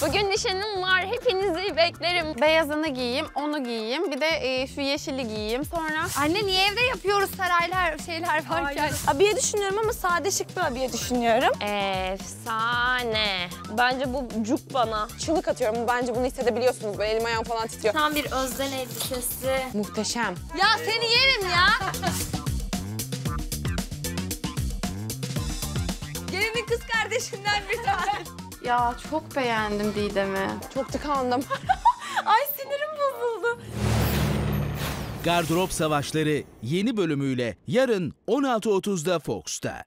Bugün nişanım var. Hepinizi beklerim. Beyazını giyeyim, onu giyeyim. Bir de e, şu yeşili giyeyim. Sonra Anne niye evde yapıyoruz saraylar şeyler varken? Abiye düşünüyorum ama sade şık bir abiye düşünüyorum. Efsane. Bence bu cuk bana. Çığlık atıyorum. Bence bunu hissedebiliyorsunuz. Böyle elim ayağım falan titriyor. Tam bir özden elbisesi. Muhteşem. Ya seni yerim ya. Gelinin kız kardeşinden bir tane. Ya çok beğendim Didem'i. Çok tıkandım. Ay sinirim bozuldu. Gardırop Savaşları yeni bölümüyle yarın 16.30'da Fox'ta.